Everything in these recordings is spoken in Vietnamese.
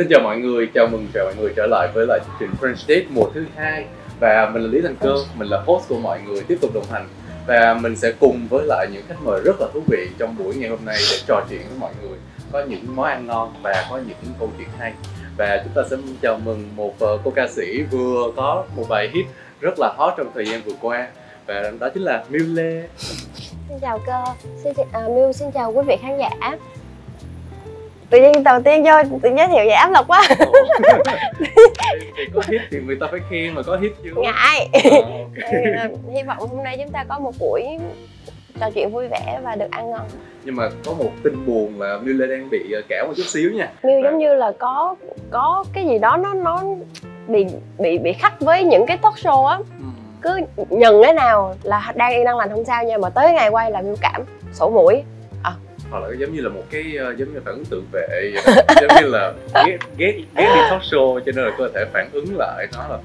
Xin chào mọi người, chào mừng chào mọi người trở lại với lại chương trình French Date mùa thứ hai. Và mình là Lý Thành Cơ, mình là host của mọi người tiếp tục đồng hành. Và mình sẽ cùng với lại những khách mời rất là thú vị trong buổi ngày hôm nay để trò chuyện với mọi người. Có những món ăn ngon và có những câu chuyện hay. Và chúng ta sẽ chào mừng một ờ, cô ca sĩ vừa có một bài hit rất là hot trong thời gian vừa qua. Và đó chính là Miu Lê Xin chào cơ, xin chào, à, Miu xin chào quý vị khán giả. Tự nhiên đầu tiên vô tự giới thiệu vậy áp lực quá. Thì có hit thì người ta phải khen mà có hit chứ. Ngại. Ờ, ok. À, Hy vọng hôm nay chúng ta có một buổi trò chuyện vui vẻ và được ăn ngon. Nhưng mà có một tin buồn là Miu Lê đang bị ờ, kẻo một chút xíu nha. Miu giống như là có có cái gì đó nó nó bị bị bị khắc với những cái talk show á. Cứ nhận cái nào là đang yên đang lành không sao nha mà tới ngày quay là Miu cảm sổ mũi hoặc là giống như là một cái ờ, giống như phản ứng tự vệ giống như là ghét ghét ghét đi talk show cho nên là cơ thể phản ứng lại nó là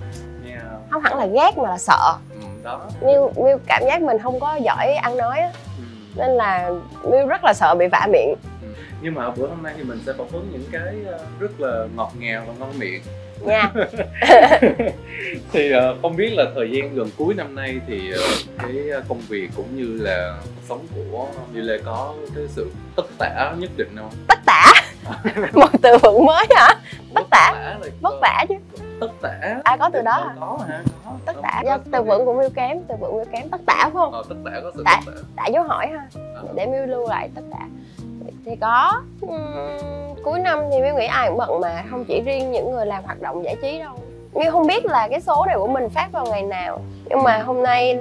nha không hẳn là ghét mà là sợ. Ừ, đó. Miu Miu cảm giác mình không có giỏi ăn nói á. Ừ. nên là Miu rất là sợ bị vạ miệng nhưng mà bữa hôm nay thì mình sẽ phỏng vấn những cái ờ, rất là ngọt ngào và ngon miệng. Nha. Thì ờ, không biết là thời gian gần cuối năm nay thì ờ, cái công việc cũng như là sống của Miu Lê có cái sự tất tả nhất định không? tất tả? Một từ vựng mới hả? Tất tả. vất vả chứ. tất tả. À, có từ đó hả? có hả? có tất tả do từ vựng của Miu kém từ vựng Miu kém. Tất tả phải không? Ờ, tất tả có sự Tả. tất tả. tả dấu hỏi ha. Để Miu lưu lại tất tả thì có. Ừm, cuối năm thì Miu nghĩ ai cũng bận mà không chỉ riêng những người làm hoạt động giải trí đâu. Miu không biết là cái số này của mình phát vào ngày nào nhưng mà hôm nay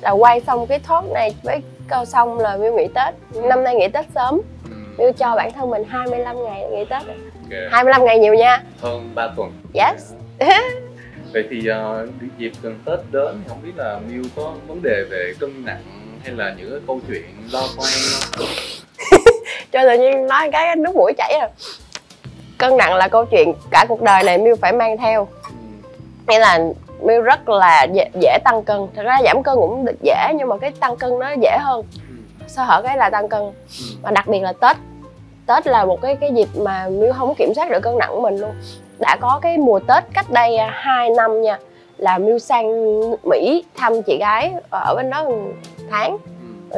là quay xong cái talk này với câu xong là Miu nghỉ Tết. Năm nay nghỉ Tết sớm. Miu cho bản thân mình 25 ngày nghỉ Tết. Ok. 25 ngày nhiều nha. Hơn 3 tuần. Yes. vậy thì uh, dịp gần Tết đến thì không biết là Miu có vấn đề về cân nặng hay là những cái câu chuyện lo toan không? Cho tự nhiên nói cái nước mũi chảy rồi cân nặng là câu chuyện cả cuộc đời này Miu phải mang theo. Ừ, nghĩa là Miu rất là dễ, dễ tăng cân. Thật ra giảm cân cũng được dễ nhưng mà cái tăng cân nó dễ hơn. Ừ, sơ hở cái là tăng cân. Ừ. và đặc biệt là tết. Tết là một cái cái dịp mà Miu không kiểm soát được cân nặng của mình luôn. Đã có cái mùa tết cách đây 2 năm nha là Miu sang Mỹ thăm chị gái ở bên đó một tháng. ừ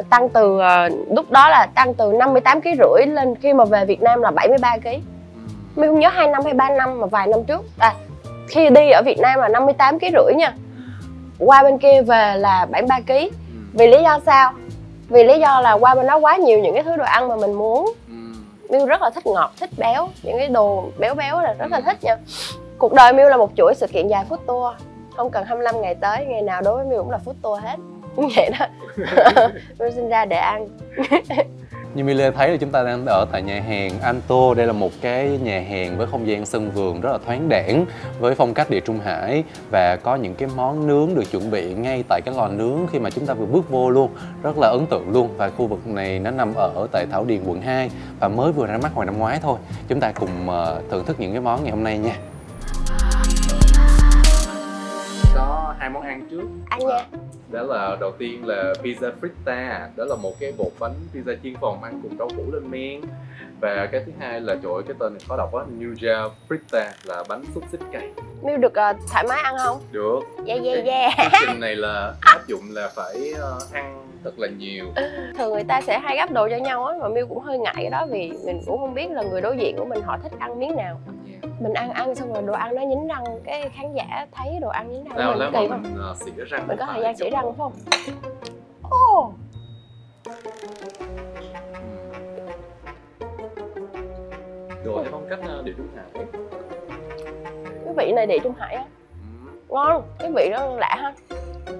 tăng từ ờ, lúc đó là tăng từ 58 kg rưỡi lên khi mà về Việt Nam là 73 kg. Mình không nhớ 2 năm hay 3 năm mà vài năm trước. À khi đi ở Việt Nam là 58 kg rưỡi nha. Qua bên kia về là 73 kg. Vì lý do sao? Vì lý do là qua bên đó quá nhiều những cái thứ đồ ăn mà mình muốn. Miu rất là thích ngọt, thích béo, những cái đồ béo béo là rất là thích nha. Cuộc đời Miu là một chuỗi sự kiện dài food tour. Không cần 25 ngày tới, ngày nào đối với Miu cũng là food tour hết. Vậy đó. Miu sinh ra để ăn. Như Mille thấy là chúng ta đang ở tại nhà hàng Anto Đây là một cái nhà hàng với không gian sân vườn rất là thoáng đãng Với phong cách địa trung hải Và có những cái món nướng được chuẩn bị ngay tại cái lò nướng Khi mà chúng ta vừa bước vô luôn Rất là ấn tượng luôn Và khu vực này nó nằm ở tại Thảo Điền quận 2 Và mới vừa ra mắt hồi năm ngoái thôi Chúng ta cùng ờ, thưởng thức những cái món ngày hôm nay nha có hai món ăn trước Ăn nha. Đó là đầu tiên là pizza fritta đó là một cái bột bánh pizza chiên phồng ăn cùng rau củ lên men và cái thứ hai là trời ơi, cái tên này khó đọc quá Nuja fritta là bánh xúc xích cay Miu được ờ, thoải mái ăn không? được Yeah yeah yeah. chương trình này là áp dụng là phải ờ, ăn thật là nhiều Thường người ta sẽ hay gấp đồ cho nhau á mà Miu cũng hơi ngại cái đó vì mình cũng không biết là người đối diện của mình họ thích ăn miếng nào. Mình ăn ăn xong rồi đồ ăn nó nhín răng, cái khán giả thấy đồ ăn nhín răng nào mình kỳ không? mình ờ, xỉa răng Mình có thời gian chỉ răng một- không? Ồ, rồi theo phong cách ờ, địa trung hải cái vị này địa trung hải á, Ừ. ngon, cái vị đó lạ ha.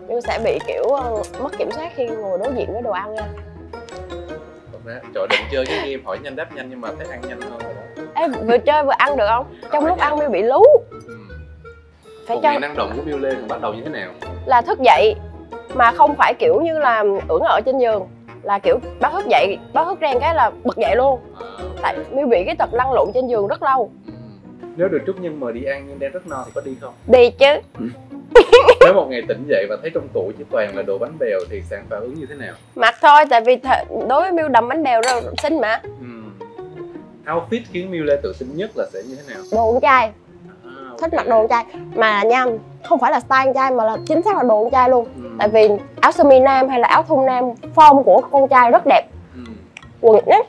Miu sẽ bị kiểu ờ, mất kiểm soát khi ngồi đối diện với đồ ăn nha. Thật ra, trời định chơi cái game hỏi nhanh đáp nhanh nhưng mà thấy ăn nhanh hơn rồi đó Ê, vừa chơi vừa ăn được không? Trong lúc ăn Miu bị lú, ừ. phải Một cho năng động của Miu Lê thì bắt đầu như thế nào? là thức dậy mà không phải kiểu như là ưỡn ở trên giường là kiểu báo thức dậy báo thức rang cái là bật dậy luôn tại Miu bị cái tật lăn lộn trên giường rất lâu. Nếu được Trúc Nhân mời đi ăn nhưng đang rất no thì có đi không? đi chứ Nếu một ngày tỉnh dậy và thấy trong tủ chỉ toàn là đồ bánh bèo thì sàn phản ứng như thế nào? mặc thôi tại vì th- đối với Miu đầm bánh bèo rất xinh mà Ừ. outfit khiến Miu Lê tự tin nhất là sẽ như thế nào đồ con trai à, thích ok. mặc đồ con trai mà nha không phải là style con trai mà là chính xác là đồ con trai luôn. Ừ. tại vì áo sơ mi nam hay là áo thun nam form của con trai rất đẹp. Ừ. quần đó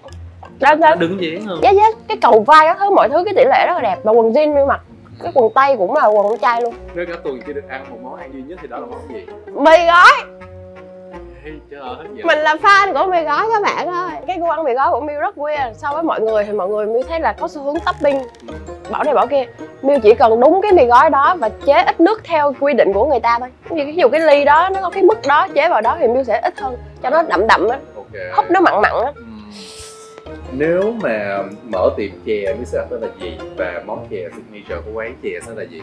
đó, đó. đứng dáng hơn. Giá giá cái cầu vai các thứ mọi thứ cái tỷ lệ rất là đẹp. Và quần jean Miu mặc cái quần tây cũng là quần con trai luôn. Nếu cả tuần chưa được ăn một món ăn duy nhất thì đó là món gì? Mì gói mình là fan của mì gói các bạn ơi. Cái gu ăn mì gói của Miu rất weird. So với mọi người thì mọi người Miu thấy là có xu hướng topping. Bảo này bảo kia. Miu chỉ cần đúng cái mì gói đó và chế ít nước theo quy định của người ta thôi. Như ví dụ cái ly đó nó có cái mức đó chế vào đó thì Miu sẽ ít hơn cho nó đậm đậm á. Ok. Húp nó mặn mặn á. Ừ. nếu mà mở tiệm chè Miu sẽ đặt tên là gì? Và món chè signature của quán chè sẽ là gì?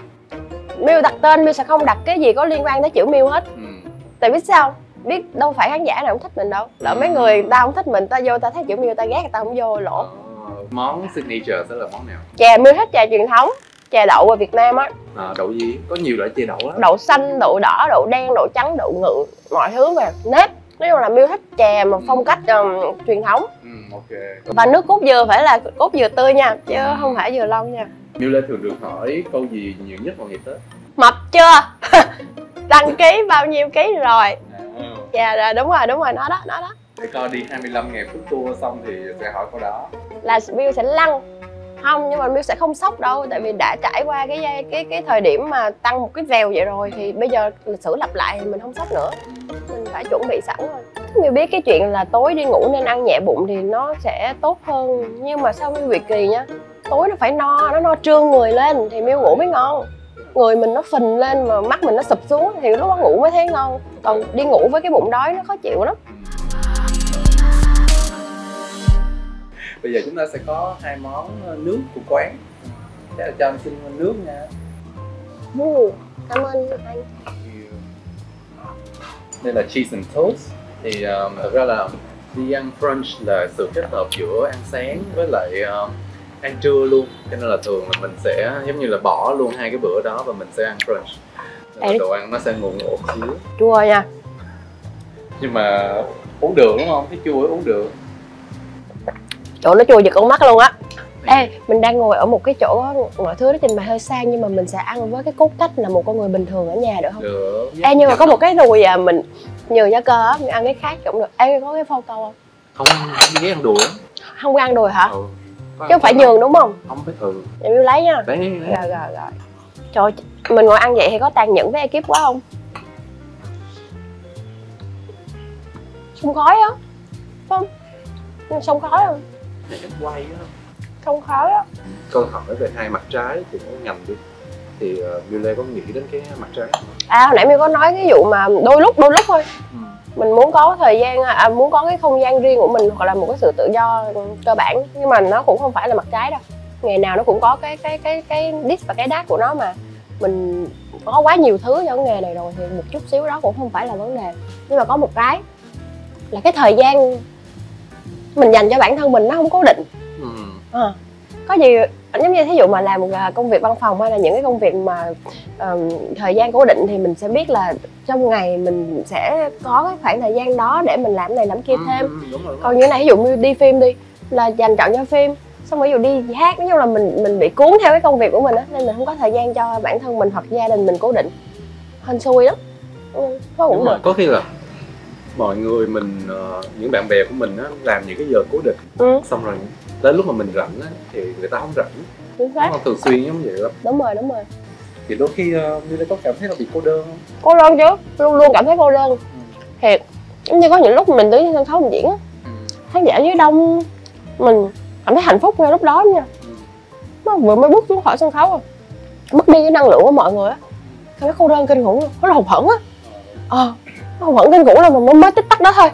Miu đặt tên Miu sẽ không đặt cái gì có liên quan tới chữ Miu hết. Ừ. tại biết sao biết đâu phải khán giả nào cũng thích mình đâu. Lỡ mấy người ta không thích mình ta vô ta thấy chữ Miu ta ghét người ta không vô lỗ. Ờ, món signature sẽ là món nào? Chè Miu thích chè truyền thống chè đậu ở Việt Nam á. À, đậu gì? Có nhiều loại chè đậu lắm đậu xanh đậu đỏ đậu đen đậu trắng đậu ngự mọi thứ về nếp. Nói chung là Miu thích chè mà phong cách um, truyền thống. Ừ, ok. Và nước cốt dừa phải là cốt dừa tươi nha chứ không phải dừa lon nha. Miu Lê thường được hỏi câu gì nhiều nhất vào ngày Tết? Mập chưa? Đăng ký bao nhiêu ký rồi dạ rồi đúng rồi đúng rồi nó đó nó đó. Để coi đi 25 ngày food tour xong thì sẽ hỏi câu đó. Là Miu sẽ lăn. Không nhưng mà Miu sẽ không sốc đâu tại vì đã trải qua cái giai- cái cái thời điểm mà tăng một cái vèo vậy rồi thì bây giờ lịch sử lặp lại thì mình không sốc nữa. Mình phải chuẩn bị sẵn thôi Miu biết cái chuyện là tối đi ngủ nên ăn nhẹ bụng thì nó sẽ tốt hơn. Nhưng mà sau Miu bị kỳ nhá tối nó phải no nó no trương người lên thì Miu ngủ mới ngon. Người mình nó phình lên mà mắt mình nó sụp xuống thì lúc đó ngủ mới thấy ngon còn đi ngủ với cái bụng đói nó khó chịu lắm. Bây giờ chúng ta sẽ có hai món nước của quán. Chắc là cho anh xin nước nha. Ừ, cảm ơn anh. Đây là cheese and toast. Thì um, thật ra là đi ăn brunch là sự kết hợp giữa ăn sáng với lại um, ăn trưa luôn. Cho nên là thường là mình sẽ giống như là bỏ luôn hai cái bữa đó và mình sẽ ăn brunch Ê. đồ ăn nó sẽ ngộ ngộ xíu. Chua nha. Nhưng mà uống được đúng không? Thấy chua uống được. Chỗ nó chua giật con mắt luôn á. Ê mình đang ngồi ở một cái chỗ mọi thứ nó trình bày hơi sang nhưng mà mình sẽ ăn với cái cốt cách là một con người bình thường ở nhà được không? Được. Ê nhưng mà có một cái đùi à mình nhừ giá cơ á mình ăn cái khác cũng được. Ê có cái phô câu không không không ghét ăn đùi lắm không có ăn đùi hả? Ừ. Chứ không phải nhường đúng không? Không phải để Miu lấy nha. Đấy. rồi rồi rồi trời ơi, mình ngồi ăn vậy thì có tàn nhẫn với ekip quá không? Sông khói á không? Sông khói không? Này quay á. Sông khói á. Câu hỏi về hai mặt trái thì nó ngầm đi. Thì uh, Lê có nghĩ đến cái mặt trái không? à hồi nãy mình có nói cái vụ mà đôi lúc đôi lúc thôi. Ừ. mình muốn có thời gian à, muốn có cái không gian riêng của mình hoặc là một cái sự tự do cơ bản. Nhưng mà nó cũng không phải là mặt trái đâu ngày nào nó cũng có cái cái cái cái this và cái that của nó mà mình có quá nhiều thứ cho cái nghề này rồi thì một chút xíu đó cũng không phải là vấn đề nhưng mà có một cái là cái thời gian mình dành cho bản thân mình nó không cố định Ừ. Ờ. có gì giống như thí dụ mà làm một à, công việc văn phòng hay là những cái công việc mà ờm, thời gian cố định thì mình sẽ biết là trong ngày mình sẽ có cái khoảng thời gian đó để mình làm này làm kia thêm Ừ, đúng rồi, đúng rồi. còn như này ví dụ như đi phim đi là dành chọn cho phim xong ví dụ đi hát nói chung là mình mình bị cuốn theo cái công việc của mình á nên mình không có thời gian cho bản thân mình hoặc gia đình mình cố định. Hên xui lắm. Ừ, thôi cũng Đúng rồi. được có khi là mọi người mình ờ, những bạn bè của mình á, làm những cái giờ cố định ừ, xong rồi đến lúc mà mình rảnh á, thì người ta không rảnh. Chính xác. Không thường xuyên giống vậy lắm. Đúng rồi đúng rồi. Thì đôi khi uh, như có cảm thấy là bị cô đơn không? Cô đơn chứ luôn luôn cảm thấy cô đơn. Thiệt giống như có những lúc mình đứng trên sân khấu mình diễn á khán giả dưới đông mình cảm thấy hạnh phúc ngay lúc đó nha. Nó vừa mới bước xuống khỏi sân khấu rồi mất đi cái năng lượng của mọi người á. Cảm thấy cô đơn kinh khủng luôn. Nó hụt hẫng á. Ờ nó hụt hẫng kinh khủng là mình mới mới tích tắc đó thôi.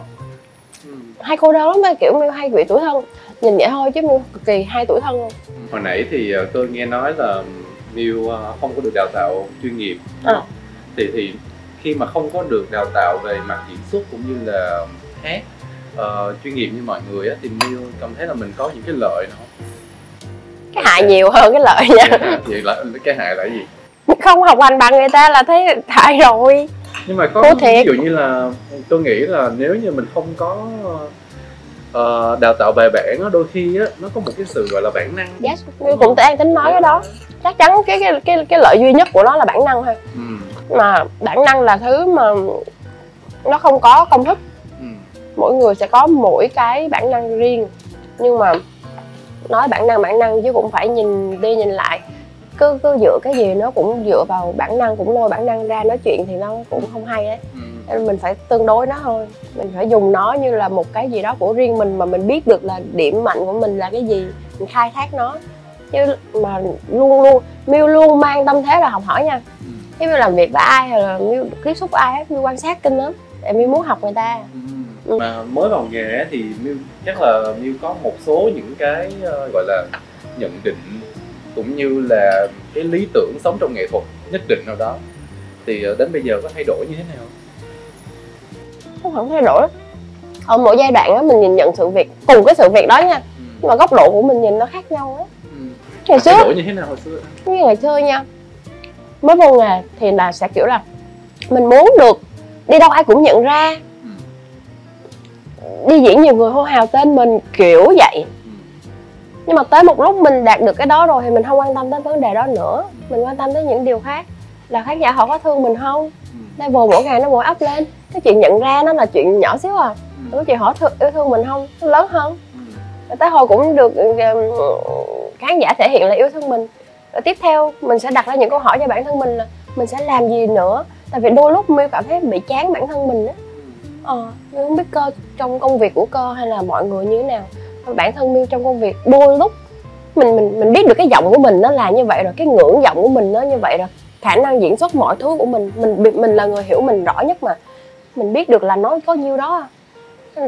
Hay cô đơn lắm kiểu như hay bị tuổi thân. Nhìn vậy thôi chứ Miu cực kỳ hay tuổi thân luôn. Hồi nãy thì ờ, tôi nghe nói là Miu ờ, không có được đào tạo chuyên nghiệp. À. thì thì khi mà không có được đào tạo về mặt diễn xuất cũng như là hát ờ, chuyên nghiệp như mọi người á thì Miu cảm thấy là mình có những cái lợi nào không? cái hại nhiều hơn cái lợi nha. vậy là cái hại là cái gì? Không học hành bằng người ta là thấy hại rồi. Nhưng mà có Cô ví dụ như là tôi nghĩ là nếu như mình không có ờ, đào tạo bài bản á đôi khi á nó có một cái sự gọi là bản năng. Yes Miu cũng đang tính nói cái đó. Chắc chắn cái cái cái cái lợi duy nhất của nó là bản năng thôi ừ. mà bản năng là thứ mà nó không có công thức. Mỗi người sẽ có mỗi cái bản năng riêng. Nhưng mà nói bản năng bản năng chứ cũng phải nhìn đi nhìn lại. Cứ cứ dựa cái gì nó cũng dựa vào bản năng cũng lôi bản năng ra nói chuyện thì nó cũng không hay đấy Ừ. Nên mình phải tương đối nó thôi. Mình phải dùng nó như là một cái gì đó của riêng mình mà mình biết được là điểm mạnh của mình là cái gì mình khai thác nó. Chứ mà luôn luôn Miu luôn mang tâm thế là học hỏi nha. Ừ. khi Miu làm việc với ai hay là Miu tiếp xúc với ai á Miu quan sát kinh lắm. Tại Miu muốn học người ta. Ừ. mà mới vào nghề thì Miu chắc là Miu có một số những cái ờ, gọi là nhận định cũng như là cái lý tưởng sống trong nghệ thuật nhất định nào đó. Thì ờ, đến bây giờ có thay đổi như thế nào? Không hẳn thay đổi. Ở mỗi giai đoạn á mình nhìn nhận sự việc cùng cái sự việc đó nha. Ừ. nhưng mà góc độ của mình nhìn nó khác nhau á Ừ. ngày thay xưa đổi như thế nào hồi xưa? Như ngày xưa nha mới vô nghề thì là sẽ kiểu là mình muốn được đi đâu ai cũng nhận ra. Ừ. đi diễn nhiều người hô hào tên mình kiểu vậy. Ừ. nhưng mà tới một lúc mình đạt được cái đó rồi thì mình không quan tâm tới vấn đề đó nữa. Mình quan tâm tới những điều khác. Là khán giả họ có thương mình không? Ừ. level mỗi ngày nó mỗi up lên. Cái chuyện nhận ra nó là chuyện nhỏ xíu à. Ừ. cái chuyện họ thương, yêu thương mình không? Nó lớn hơn. Ừ. rồi tới hồi cũng được ừ, khán giả thể hiện là yêu thương mình. Rồi tiếp theo mình sẽ đặt ra những câu hỏi cho bản thân mình là mình sẽ làm gì nữa? Tại vì đôi lúc Miu cảm thấy bị chán bản thân mình á ờ. Không biết cơ trong công việc của cơ hay là mọi người như thế nào. Bản thân Miu trong công việc đôi lúc mình mình mình biết được cái giọng của mình nó là như vậy rồi cái ngưỡng giọng của mình nó như vậy rồi khả năng diễn xuất mọi thứ của mình mình mình là người hiểu mình rõ nhất mà. Mình biết được là nó có nhiêu đó.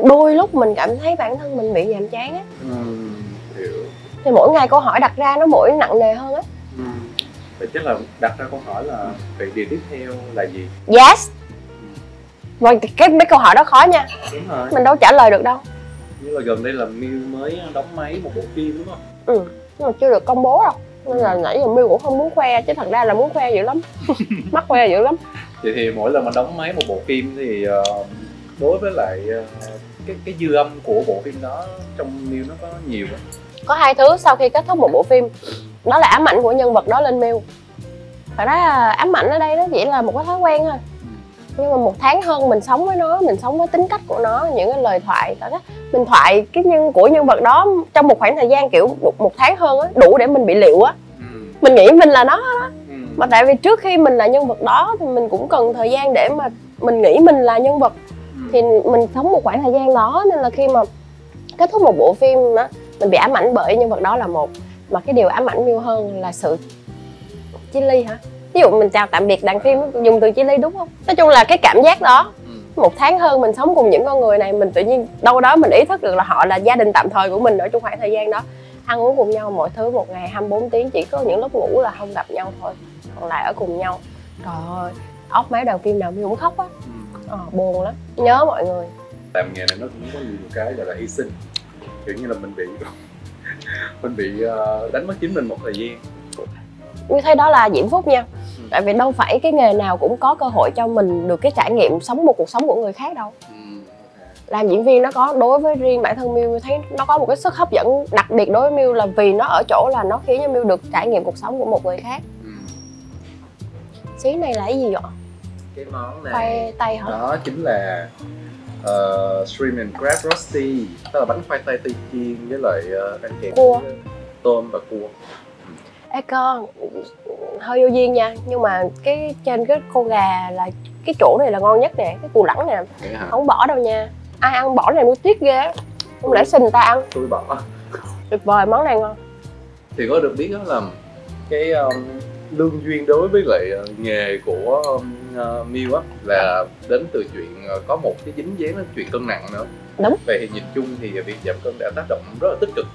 Đôi lúc mình cảm thấy bản thân mình bị nhàm chán á. Ừ. hiểu. Thì mỗi ngày câu hỏi đặt ra nó mỗi nặng nề hơn á. Ừ. Vậy chắc là đặt ra câu hỏi là vậy điều tiếp theo là gì? yes và cái mấy câu hỏi đó khó nha. Đúng rồi. mình đâu trả lời được đâu. Như là gần đây là Miu mới đóng máy một bộ phim đúng không? ừ nhưng mà chưa được công bố đâu. Nên là nãy giờ Miu cũng không muốn khoe chứ thật ra là muốn khoe dữ lắm. Mắc khoe dữ lắm. Vậy thì mỗi lần mà đóng máy một bộ phim thì ờ, đối với lại ờ, cái cái dư âm của bộ phim đó trong Miu nó có nhiều không? có hai thứ sau khi kết thúc một bộ phim. Đó là ám ảnh của nhân vật đó lên mail phải nói là ám ảnh ở đây nó chỉ là một cái thói quen thôi nhưng mà một tháng hơn mình sống với nó mình sống với tính cách của nó những cái lời thoại cả mình thoại cái nhân của nhân vật đó trong một khoảng thời gian kiểu một- tháng hơn á đủ để mình bị liệu á Ừ. mình nghĩ mình là nó Ừ. mà tại vì trước khi mình là nhân vật đó thì mình cũng cần thời gian để mà mình nghĩ mình là nhân vật Ừ. thì mình sống một khoảng thời gian đó nên là khi mà kết thúc một bộ phim á mình bị ám ảnh bởi nhân vật đó là một mà cái điều ám ảnh nhiều hơn là sự chia ly hả ví dụ mình chào tạm biệt đoạn phim dùng từ chia ly đúng không? Nói chung là cái cảm giác đó Ừ. một tháng hơn mình sống cùng những con người này mình tự nhiên đâu đó mình ý thức được là họ là gia đình tạm thời của mình ở trong khoảng thời gian đó. Ăn uống cùng nhau mọi thứ một ngày 24 tiếng chỉ có những lúc ngủ là không gặp nhau thôi còn lại ở cùng nhau. Trời ơi ốc mấy đoàn phim nào mình cũng khóc á. Ừ. ờ, buồn lắm nhớ mọi người. Làm nghề này nó cũng có nhiều cái gọi là hy sinh. Kiểu như là mình bị mình bị ờ, đánh mất chính mình một thời gian như thấy đó là diễm phúc nha Ừ. tại vì đâu phải cái nghề nào cũng có cơ hội cho mình được cái trải nghiệm sống một cuộc sống của người khác đâu ừ. làm diễn viên nó có đối với riêng bản thân Miu thấy nó có một cái sức hấp dẫn đặc biệt đối với Miu là vì nó ở chỗ là nó khiến cho Miu được trải nghiệm cuộc sống của một người khác Ừ. xí này là cái gì vậy Cái món này khoai tây hả đó chính là uh, shrimp and crab rosti tức là bánh khoai tây tây chiên với lại uh, ăn kèm Cua. tôm và cua ê con hơi vô duyên nha. Nhưng mà cái trên cái con gà là cái chỗ này là ngon nhất nè cái cù lẳng nè. Không bỏ đâu nha. Ai ăn bỏ này mua tuyết ghê. Không lẽ xin ta ăn. Tôi bỏ. Tuyệt vời món này ngon. Thì có được biết đó là cái um, lương duyên đối với lại uh, nghề của um, uh, Miu á là đến từ chuyện uh, có một cái dính dáng đến chuyện cân nặng nữa. Đúng. vậy thì nhìn chung thì việc giảm cân đã tác động rất là tích cực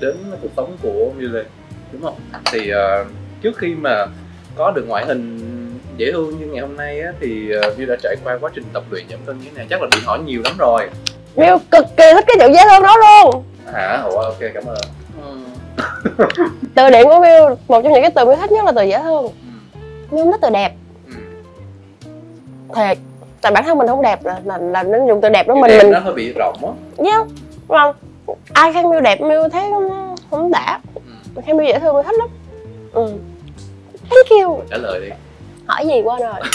đến cuộc sống của Miu Lê đúng không? Thì uh, trước khi mà có được ngoại hình dễ thương như ngày hôm nay á thì uh, Miu đã trải qua quá trình tập luyện giảm cân như thế nào chắc là bị hỏi nhiều lắm rồi. Miu cực kỳ thích cái chữ dễ thương đó luôn. Hả? Ủa ok cảm ơn. Ừ. từ điển của Miu một trong những cái từ Miu thích nhất là từ dễ thương. Miu không thích từ đẹp. Ừ. thiệt tại bản thân mình không đẹp là là, là nên dùng từ đẹp đó Cái mình đẹp mình nó hơi bị rộng á. Yeah. đúng không ai khen miêu đẹp miêu thấy không đã miêu dễ thương thích lắm. Ừ. Thank you. Trả lời đi. Hỏi gì qua rồi.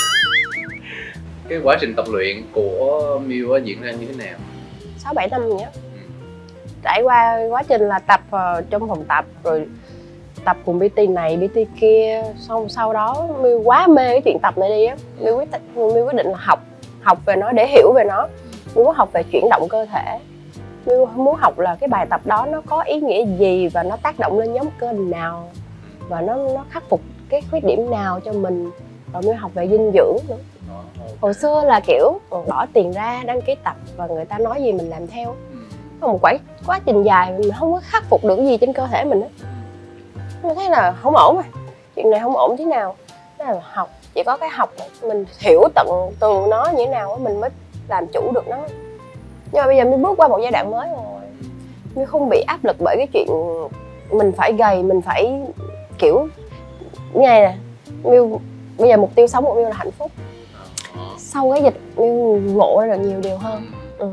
Cái quá trình tập luyện của Miu diễn ra như thế nào? Sáu bảy năm nhé Ừ. trải qua quá trình là tập ờ, trong phòng tập rồi tập cùng PT này PT kia xong sau đó Miu quá mê cái chuyện tập này đi á. Miu quyết định Miu quyết định là học học về nó để hiểu về nó. Miu muốn học về chuyển động cơ thể Miu muốn học là cái bài tập đó nó có ý nghĩa gì và nó tác động lên nhóm cơ nào và nó nó khắc phục cái khuyết điểm nào cho mình? Rồi Miu học về dinh dưỡng nữa. Hồi xưa là kiểu bỏ tiền ra đăng ký tập và người ta nói gì mình làm theo. Một quá quá trình dài mình không có khắc phục được gì trên cơ thể mình á. Mình thấy là không ổn rồi chuyện này không ổn thế nào. Thế là học, chỉ có cái học mình hiểu tận tường nó như thế nào mình mới làm chủ được nó nhưng mà bây giờ mình bước qua một giai đoạn mới rồi. Mình không bị áp lực bởi cái chuyện mình phải gầy, mình phải, kiểu như này nè, Miu, bây giờ mục tiêu sống của Miu là hạnh phúc. Sau cái dịch, Miu ngộ ra được nhiều điều hơn. Ừ.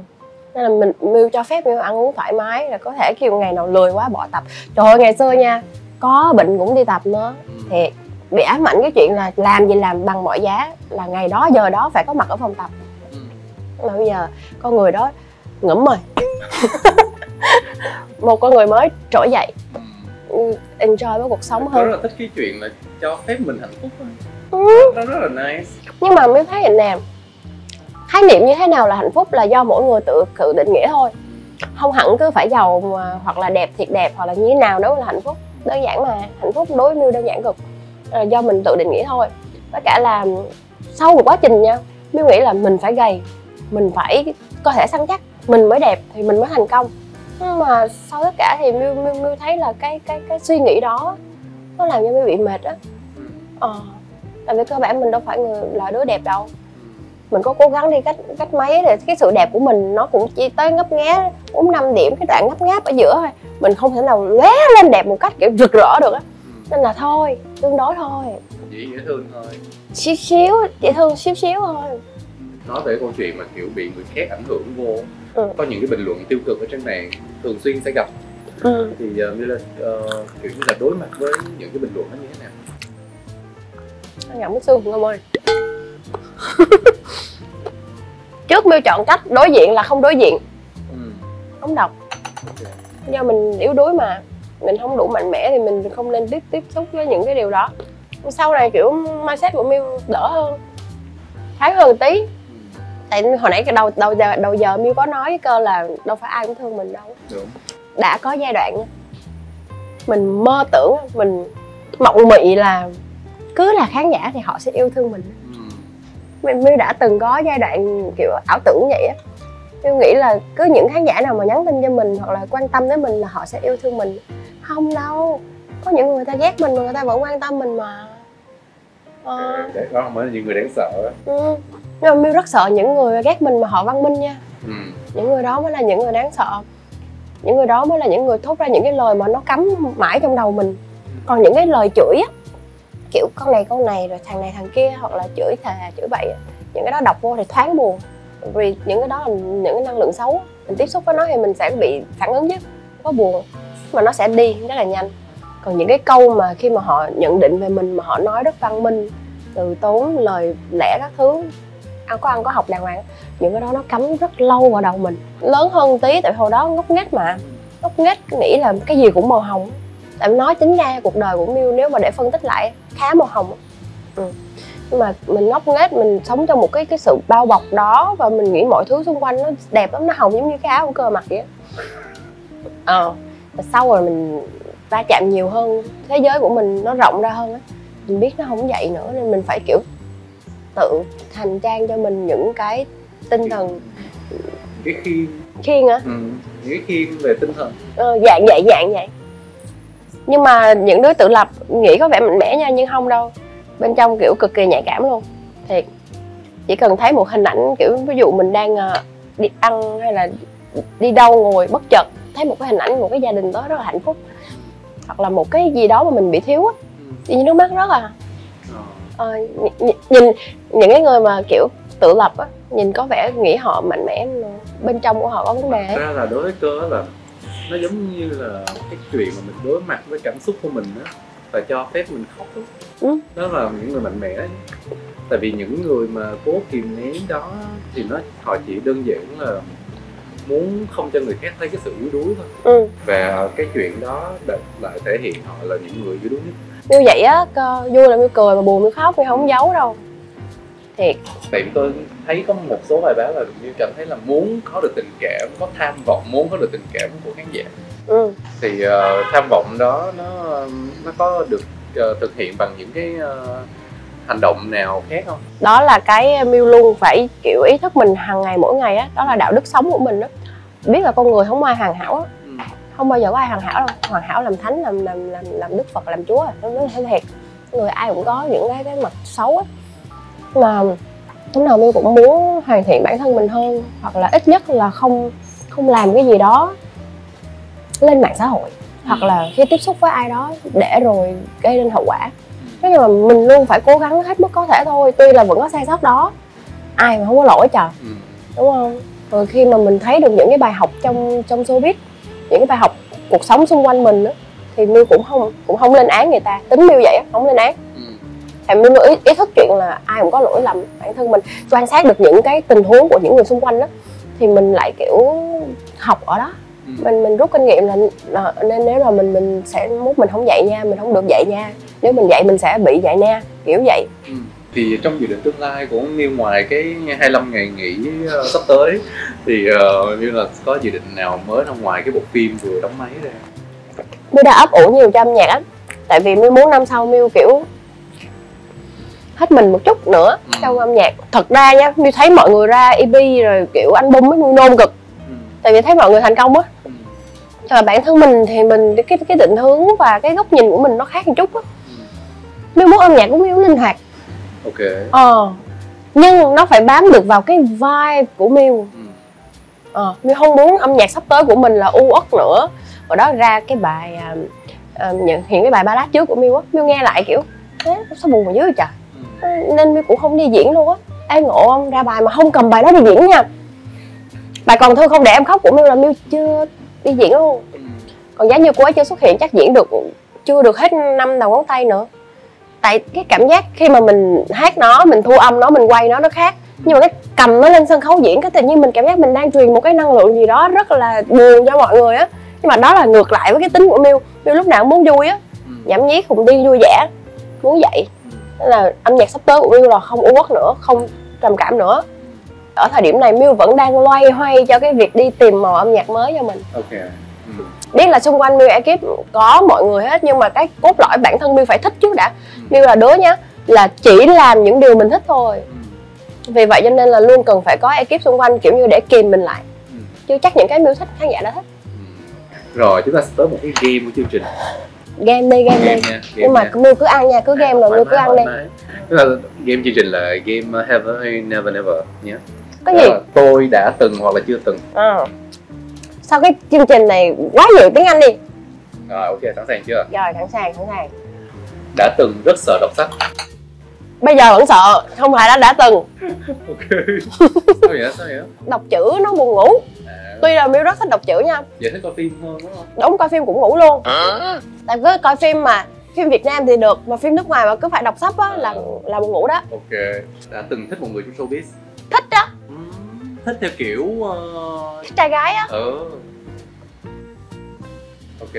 nên là mình, Miu cho phép Miu ăn uống thoải mái, là có thể kiểu ngày nào lười quá bỏ tập. Trời ơi, ngày xưa nha, có bệnh cũng đi tập nữa. Thì bị ám ảnh cái chuyện là làm gì làm bằng mọi giá, là ngày đó, giờ đó phải có mặt ở phòng tập. Mà bây giờ, con người đó ngẫm rồi một con người mới trỗi dậy. Ừ. enjoy với cuộc sống hơn. rất là thích cái chuyện là cho phép mình hạnh phúc thôi Ừ. nó rất là nice. Nhưng mà mới thấy vậy nè khái niệm như thế nào là hạnh phúc là do mỗi người tự tự định nghĩa thôi. Không hẳn cứ phải giàu mà, hoặc là đẹp thiệt đẹp hoặc là như thế nào đó là hạnh phúc. Đơn giản mà hạnh phúc đối với đơn giản cực. Là do mình tự định nghĩa thôi. Tất cả là sau một quá trình nha Miu nghĩ là mình phải gầy mình phải có thể săn chắc mình mới đẹp thì mình mới thành công. Nhưng mà sau tất cả thì Miu Miu Miu thấy là cái cái cái suy nghĩ đó nó làm cho Miu bị mệt á. Ừ. ờ tại vì cơ bản mình đâu phải người là đứa đẹp đâu. Mình có cố gắng đi cách cách mấy thì cái sự đẹp của mình nó cũng chỉ tới ngấp nghé bốn năm điểm cái đoạn ngấp ngáp ở giữa thôi. Mình không thể nào lóe lên đẹp một cách kiểu rực rỡ được á. Ừ. nên là thôi tương đối thôi. Chỉ dễ thương thôi. Xíu xíu chỉ thương xíu xíu thôi. Nói về câu chuyện mà kiểu bị người khác ảnh hưởng vô Ừ. có những cái bình luận tiêu cực ở trên mạng thường xuyên sẽ gặp ừ. thì uh, như là ờ, kiểu như là đối mặt với những cái bình luận đó như thế nào Nó ngậm cái xương không ơi trước miêu chọn cách đối diện là không đối diện ừ. không đọc ok. do mình yếu đuối mà mình không đủ mạnh mẽ thì mình không nên tiếp tiếp xúc với những cái điều đó sau này kiểu mindset của Miu đỡ hơn thoáng hơn tí. Tại hồi nãy cái đầu đầu giờ đầu giờ Miu có nói cái cơ là đâu phải ai cũng thương mình đâu. Đúng. Đã có giai đoạn mình mơ tưởng mình mộng mị là cứ là khán giả thì họ sẽ yêu thương mình. Ừ. mình Miu đã từng có giai đoạn kiểu ảo tưởng vậy á. Miu nghĩ là cứ những khán giả nào mà nhắn tin cho mình hoặc là quan tâm tới mình là họ sẽ yêu thương mình. Không đâu. Có những người ta ghét mình mà người ta vẫn quan tâm mình mà. Ờ, Đấy, đó không phải những người đáng sợ á. ừ. Nhưng mà Miu rất sợ những người ghét mình mà họ văn minh nha. Ừ. những người đó mới là những người đáng sợ. Những người đó mới là những người thốt ra những cái lời mà nó cắm mãi trong đầu mình. Còn những cái lời chửi á kiểu con này con này rồi thằng này thằng kia hoặc là chửi thề chửi bậy những cái đó đọc vô thì thoáng buồn. Vì những cái đó là những cái năng lượng xấu mình tiếp xúc với nó thì mình sẽ bị phản ứng chứ có buồn. Mà nó sẽ đi rất là nhanh. Còn những cái câu mà khi mà họ nhận định về mình mà họ nói rất văn minh từ tốn lời lẽ các thứ ăn có ăn có học đàng hoàng. Những cái đó nó cắm rất lâu vào đầu mình. Lớn hơn tí tại hồi đó ngốc nghếch mà. Ngốc nghếch nghĩ là cái gì cũng màu hồng. Tại nói chính ra cuộc đời của Miu nếu mà để phân tích lại khá màu hồng. Ừ. nhưng mà mình ngốc nghếch mình sống trong một cái cái sự bao bọc đó và mình nghĩ mọi thứ xung quanh nó đẹp lắm nó hồng giống như cái áo của cơ mặc vậy ờ à, sau rồi mình va chạm nhiều hơn thế giới của mình nó rộng ra hơn á. Mình biết nó không vậy nữa nên mình phải kiểu tự thành trang cho mình những cái tinh thần. cái khiên khiên á ừ. những cái khiên về tinh thần. Ờ, dạng vậy dạng vậy. Nhưng mà những đứa tự lập nghĩ có vẻ mạnh mẽ nha nhưng không đâu. Bên trong kiểu cực kỳ nhạy cảm luôn thiệt. Chỉ cần thấy một hình ảnh kiểu ví dụ mình đang ờ, đi ăn hay là đi đâu ngồi bất chợt thấy một cái hình ảnh một cái gia đình đó rất là hạnh phúc. Hoặc là một cái gì đó mà mình bị thiếu á. Ừ. tự nhiên nước mắt rất à nh- nh- nhìn những cái người mà kiểu tự lập á nhìn có vẻ nghĩ họ mạnh mẽ mà bên trong của họ có vấn đề Thật ra là đối với cơ là nó giống như là cái chuyện mà mình đối mặt với cảm xúc của mình á và cho phép mình khóc á. Ừ. đó là những người mạnh mẽ tại vì những người mà cố kìm nén đó thì nó họ chỉ đơn giản là muốn không cho người khác thấy cái sự yếu đuối thôi. Ừ. Và cái chuyện đó lại thể hiện họ là những người yếu đuối nhất như vậy á vui là miêu cười mà buồn miêu khóc miêu không giấu đâu. Thiệt. Tại vì tôi thấy có một số bài báo là như cảm thấy là muốn có được tình cảm có tham vọng muốn có được tình cảm của khán giả. Ừ. Thì ờ, tham vọng đó nó nó có được ờ, thực hiện bằng những cái ờ, hành động nào khác không? Đó là cái miêu luôn phải kiểu ý thức mình hàng ngày mỗi ngày á đó là đạo đức sống của mình á. Biết là con người không ai hoàn hảo á. Không bao giờ có ai hoàn hảo đâu. Hoàn hảo làm thánh làm làm làm làm đức phật làm chúa. À nó nói thiệt. Người ai cũng có những cái cái mặt xấu á. Mà lúc nào miêu cũng muốn hoàn thiện bản thân mình hơn hoặc là ít nhất là không không làm cái gì đó lên mạng xã hội hoặc là khi tiếp xúc với ai đó để rồi gây nên hậu quả. Nói chung là mình luôn phải cố gắng hết mức có thể thôi tuy là vẫn có sai sót đó. Ai mà không có lỗi trời. Ừ. đúng không? Rồi khi mà mình thấy được những cái bài học trong trong showbiz những cái bài học cuộc sống xung quanh mình á thì miêu cũng không cũng không lên án người ta tính miêu vậy á không lên án Ừ. thì miêu luôn ý, ý thức chuyện là ai cũng có lỗi lầm bản thân mình quan sát được những cái tình huống của những người xung quanh đó thì mình lại kiểu học ở đó Ừ. mình mình rút kinh nghiệm là, là nên nếu mà mình mình sẽ mốt mình không dạy nha mình không được dạy nha nếu mình dạy mình sẽ bị dạy nha kiểu vậy Ừ. thì trong dự định tương lai của Miu ngoài cái 25 ngày nghỉ ờ, sắp tới thì uh, Miu là có dự định nào mới không ngoài cái bộ phim vừa đóng máy ra Miu đã ấp ủ nhiều cho âm nhạc lắm tại vì Miu muốn năm sau Miu kiểu hết mình một chút nữa Ừ. trong âm nhạc thật ra nha Miu thấy mọi người ra EP rồi kiểu album ấy Miu nôn cực ừ. tại vì thấy mọi người thành công á Ừ. rồi bản thân mình thì mình cái cái định hướng và cái góc nhìn của mình nó khác một chút á Ừ. Miu muốn âm nhạc của Miu linh hoạt ok. Ờ nhưng nó phải bám được vào cái vibe của Miu. Ừ. ờ Miu không muốn âm nhạc sắp tới của mình là u uất nữa. Rồi đó ra cái bài à, những hiện cái bài ballad trước của Miu á. Miu nghe lại kiểu thế sao buồn dữ vậy trời Ừ. nên Miu cũng không đi diễn luôn á. Ê ngộ không? Ra bài mà không cầm bài đó đi diễn nha. Bài còn thương không để em khóc của Miu là Miu chưa đi diễn luôn. Ừ. còn giá như cô ấy chưa xuất hiện chắc diễn được chưa được hết năm đầu ngón tay nữa tại cái cảm giác khi mà mình hát nó mình thu âm nó mình quay nó nó khác. Nhưng mà cái cầm nó lên sân khấu diễn cái tự nhiên mình cảm giác mình đang truyền một cái năng lượng gì đó rất là buồn cho mọi người á. Nhưng mà đó là ngược lại với cái tính của Miu. Miu lúc nào cũng muốn vui á. Ừ. nhảm nhí cùng đi vui vẻ muốn vậy. Ừ. nên là âm nhạc sắp tới của Miu là không u uất nữa không trầm cảm nữa. Ở thời điểm này Miu vẫn đang loay hoay cho cái việc đi tìm màu âm nhạc mới cho mình. Ok. Ừ. biết là xung quanh Miu ekip có mọi người hết nhưng mà cái cốt lõi bản thân Miu phải thích trước đã. Ừ. Miu là đứa nhá là chỉ làm những điều mình thích thôi. Ừ. vì vậy cho nên là luôn cần phải có ekip xung quanh kiểu như để kìm mình lại. Ừ. chứ chắc những cái Miu thích khán giả đã thích. Rồi chúng ta sẽ tới một cái game của chương trình. Game đi game game đi. nha game nhưng mà nha. Miu cứ ăn nha cứ game rồi Miu cứ ăn đi. tức là game chương trình là game Have I Never Never nhé. Có Đó gì là tôi đã từng hoặc là chưa từng. Ờ. sau cái chương trình này quá nhiều tiếng Anh đi? Rồi ok sẵn sàng chưa? Rồi sẵn sàng sẵn sàng. Đã từng rất sợ đọc sách. Bây giờ vẫn sợ không phải là đã từng. Ok. Sao vậy? Sao vậy? Đọc chữ nó buồn ngủ. À, tuy là Miu rất thích đọc chữ nha. Vậy thích coi phim hơn đúng không? Đúng coi phim cũng ngủ luôn. Tại cứ coi phim mà phim Việt Nam thì được mà phim nước ngoài mà cứ phải đọc sách á là là buồn ngủ đó. Ok. Đã từng thích một người trong showbiz. Thích đó thích theo kiểu uh... thích trai gái á. Ừ. Ok.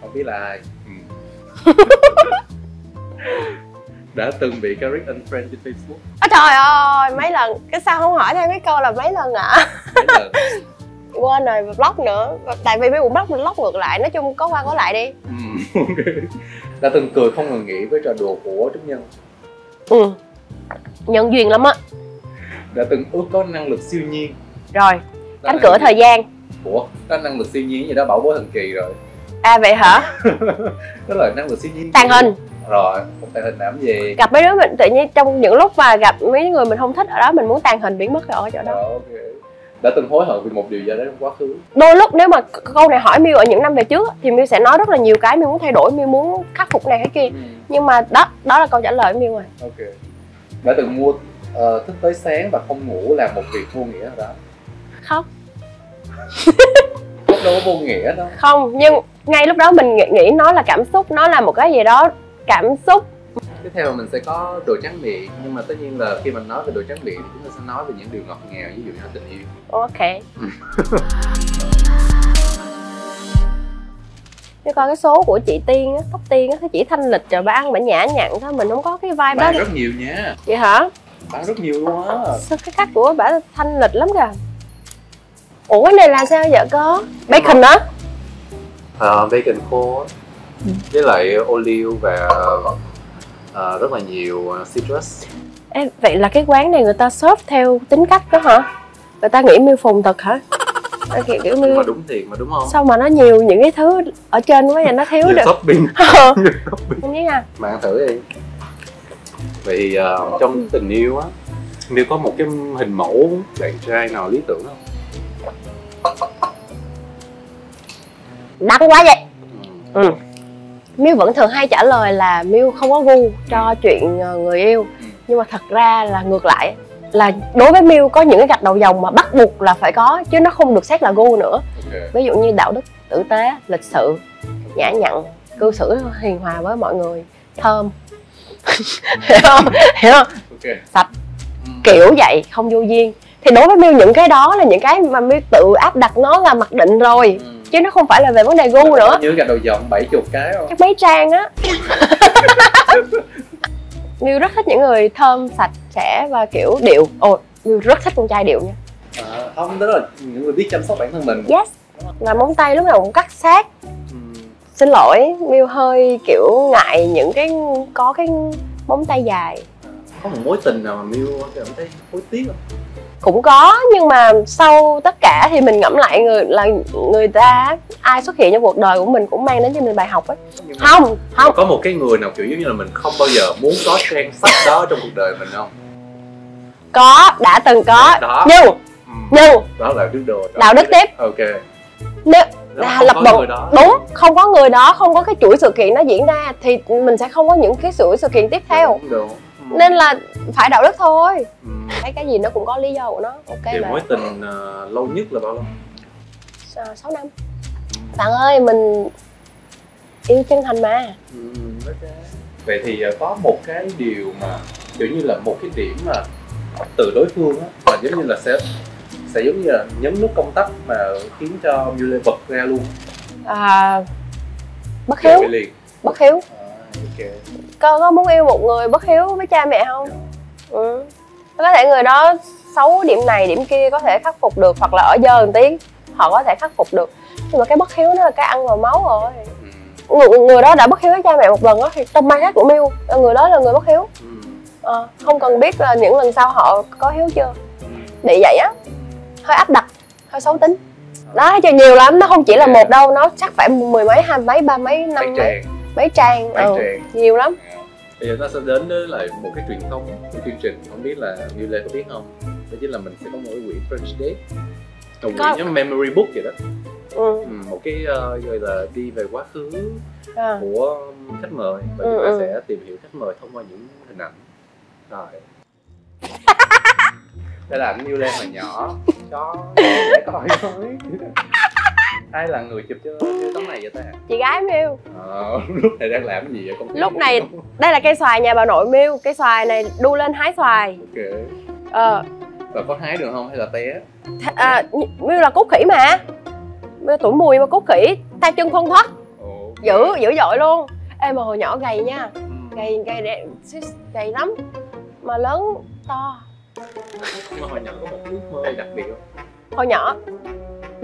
Không biết là ai. Ừ. đã từng bị Carrick unfriend trên Facebook. Ôi trời ơi mấy lần cái sao không hỏi thêm cái câu là mấy lần ạ? Mấy lần? Quên rồi block nữa. Tại vì mấy cũng block mình block ngược lại nói chung có qua có lại đi. Ok. Đã từng cười không ngừng nghỉ với trò đùa của Trúc Nhân. Ừ. Nhận duyên lắm á đã từng ước có năng lực siêu nhiên. Rồi Đó cánh cửa thời gian. Ủa, có năng lực siêu nhiên gì đó bảo bối thần kỳ rồi. À vậy hả? Đó là năng lực siêu nhiên tàn hình. rồi một tàn hình làm gì? Gặp mấy đứa mình tự nhiên trong những lúc mà gặp mấy người mình không thích ở đó mình muốn tàn hình biến mất rồi ở chỗ đó. Rồi, ok. Đã từng hối hận vì một điều gì đó trong quá khứ? Đôi lúc nếu mà câu này hỏi Miu ở những năm về trước thì Miu sẽ nói rất là nhiều cái Miu muốn thay đổi Miu muốn khắc phục này cái kia. Ừm, nhưng mà đó đó là câu trả lời của Miu rồi. Ok đã từng mua ờ, thức tới sáng và không ngủ là một việc vô nghĩa rồi đó. Không. Khóc đâu có vô nghĩa đâu không nhưng ngay lúc đó mình nghĩ, nghĩ nó là cảm xúc nó là một cái gì đó cảm xúc. Tiếp theo mình sẽ có đồ trắng miệng nhưng mà tất nhiên là khi mình nói về đồ trắng miệng thì chúng ta sẽ nói về những điều ngọt ngào ví dụ như là tình yêu. Ok Như coi cái số của chị Tiên á, tóc Tiên á, chỉ thanh lịch rồi bà ăn bà nhã nhặn thôi Mình không có cái vibe đó rất nhiều nha Vậy hả? bán rất nhiều luôn á Sao cái cách của bà thanh lịch lắm kìa Ủa cái này là sao vậy có? Bacon á? Ờ, bacon khô á. với lại olive và ờ, rất là nhiều ờ, citrus Ê, vậy là cái quán này người ta serve theo tính cách đó hả? Người ta nghĩ miêu phùng thật hả? Ờ, Kiểu, như mà đúng thiệt mà đúng không? Sao mà nó nhiều những cái thứ ở trên quá vậy nó thiếu được. nhiều topping. Không biết nha. Bạn ăn thử đi. Vậy thì ờ, trong tình yêu á nếu có một cái hình mẫu bạn trai nào lý tưởng không? Đắng quá vậy. Ừ. ừ. Miu vẫn thường hay trả lời là Miu không có gu cho chuyện ờ, người yêu. Ừ. nhưng mà thật ra là ngược lại là đối với Miu có những cái gạch đầu dòng mà bắt buộc là phải có chứ nó không được xét là gu nữa. Ok. Ví dụ như đạo đức tử tế lịch sự nhã nhặn cư xử hiền hòa với mọi người thơm. Hiểu không? Hiểu không? Ok. Sạch. Ừ. kiểu vậy không vô duyên. Thì đối với Miu những cái đó là những cái mà Miu tự áp đặt nó là mặc định rồi Ừ. chứ nó không phải là về vấn đề gu nữa. nhớ gạch đầu dòng 70 cái không? Chắc mấy trang á Miu rất thích những người thơm sạch sẽ và kiểu điệu. Ồ Miu rất thích con trai điệu nha. À, không đó là những người biết chăm sóc bản thân mình. Yes. Là móng tay lúc nào cũng cắt sát ừ. xin lỗi Miu hơi kiểu ngại những cái có cái móng tay dài. Có một mối tình nào mà Miu cảm thấy hối tiếc không cũng có nhưng mà sau tất cả thì mình ngẫm lại người là người ta ai xuất hiện trong cuộc đời của mình cũng mang đến cho mình bài học ấy. Nhưng mà- không không. có một cái người nào kiểu giống như là mình không bao giờ muốn có trang sách đó trong cuộc đời mình không? Có đã từng có. Đó. nhưng ừ. nhưng đó là đức đồ đạo đức tiếp. Ok. Nếu là không lập luận đúng không có người đó không có cái chuỗi sự kiện nó diễn ra thì mình sẽ không có những cái chuỗi sự kiện tiếp theo. Đúng, đúng. Ừ. nên là phải đạo đức thôi. Ừ. thấy cái gì nó cũng có lý do của nó. Ok thì mà. mối tình ờ, lâu nhất là bao lâu? À, 6 năm. Bạn ơi mình yêu chân thành mà. Ừ. ok. vậy thì ờ, có một cái điều mà kiểu như là một cái điểm mà từ đối phương á mà giống như là sẽ sẽ giống như là nhấn nút công tắc mà khiến cho Yule bật ra luôn à, bất hiếu. bất hiếu. À, có, có muốn yêu một người bất hiếu với cha mẹ không? Ừ. có thể người đó xấu điểm này điểm kia có thể khắc phục được hoặc là ở dơ một tí họ có thể khắc phục được. Nhưng mà cái bất hiếu nó là cái ăn vào máu rồi. Ừ. người, người đó đã bất hiếu với cha mẹ một lần đó thì trong mindset của Miu người đó là người bất hiếu. Ờ, không cần biết là những lần sau họ có hiếu chưa. Ừ. bị vậy á hơi áp đặt hơi xấu tính. Đó thấy chưa nhiều lắm nó không chỉ là một đâu nó chắc phải mười mấy hai mấy ba mấy năm mấy, mấy trang bảy ừ, tràng nhiều lắm. Bây giờ ta sẽ đến với lại một cái truyền thông của chương trình không biết là như lê có biết không? Đó chính là mình sẽ có một cái quyển French Date một quyển giống memory book vậy đó. Ừ. ừ, một cái uh, gọi là đi về quá khứ à. của khách mời. Và Ừ, chúng ta ừ. sẽ tìm hiểu khách mời thông qua những hình ảnh. Rồi. Đây là anh New Lan hồi nhỏ. Cho để coi thôi ai là người chụp cho cho tấm này vậy ta? Chị gái Miu. Ờ, lúc này đang làm cái gì vậy? Con Lúc này- đây là cây xoài nhà bà nội Miu. Cây xoài này đu lên hái xoài. Ok. Ờ. Và có hái được không hay là té? Th- à, Miu là cốt khỉ mà. Miu tuổi mùi mà cốt khỉ. Tay chân không thoát. Ồ, ok. dữ dữ dội luôn. Ê mà hồi nhỏ gầy nha. Ừ. gầy gầy đẹp gầy lắm. Mà lớn to. Nhưng mà hồi nhỏ có một ước mơ đặc biệt không? Hồi nhỏ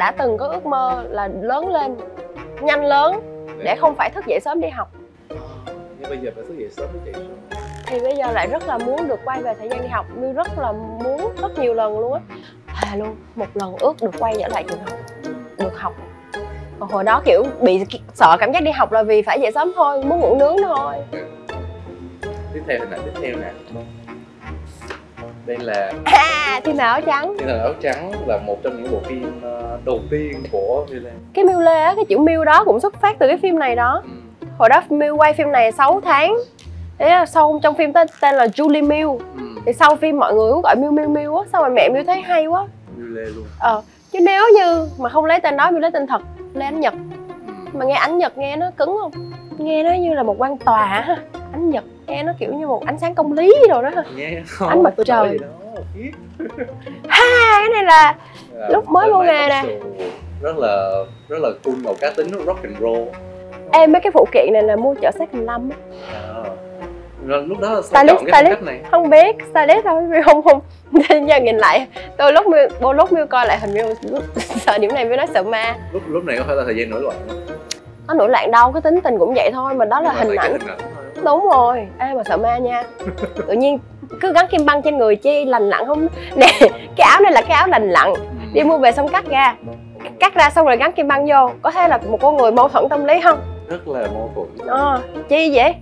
đã từng có ước mơ là lớn lên nhanh lớn để không phải thức dậy sớm đi học. Nhưng bây giờ phải thức dậy sớm chạy show thì bây giờ lại rất là muốn được quay về thời gian đi học Miu rất là muốn rất nhiều lần luôn á. Thà luôn một lần ước được quay trở lại trường học được học. Còn hồi đó kiểu bị sợ cảm giác đi học là vì phải dậy sớm thôi muốn ngủ nướng thôi. Tiếp theo hình ảnh tiếp theo nè đây là à thiên nào áo trắng. Thiên thần áo trắng là một trong những bộ phim ờ, đầu tiên của Milan cái Miu Lê á cái chữ Miu đó cũng xuất phát từ cái phim này đó. Ừ. hồi đó Miu quay phim này 6 tháng. Thế sau trong phim tên, tên là Julie Miu ừ. thì sau phim mọi người cũng gọi miu miu miu á xong rồi mẹ miu thấy hay quá. Như lê luôn. Ờ chứ nếu như mà không lấy tên đó miu lấy tên thật lê ánh nhật. Ừ. mà nghe ánh nhật nghe nó cứng không? Nghe nó như là một quan tòa ha ánh nhật nghe nó kiểu như một ánh sáng công lý rồi đó ha nghe Ánh mặt trời. ha cái này là Là Lúc mới vô nghề nè. rất là rất là cool màu cá tính rock and roll em mấy cái phụ kiện này là mua chợ sách 15 á. à. lúc đó sao Stylist, chọn cái stylist. này không biết stylist thôi không không giờ nhìn lại tôi lúc bộ lúc miu coi lại hình như sợ điểm này miu nói sợ ma lúc lúc này có phải là thời gian nổi loạn không có nổi loạn đâu cái tính tình cũng vậy thôi mà đó là Nhưng hình ảnh hình ảnh đúng rồi. Ai mà sợ ma nha. Tự nhiên cứ gắn kim băng trên người chi lành lặn không? Nè cái áo này là cái áo lành lặn. Đi mua về xong cắt ra. Cắt ra xong rồi gắn kim băng vô. Có thể là một con người mâu thuẫn tâm lý không? Rất là mâu thuẫn. Ờ chi vậy?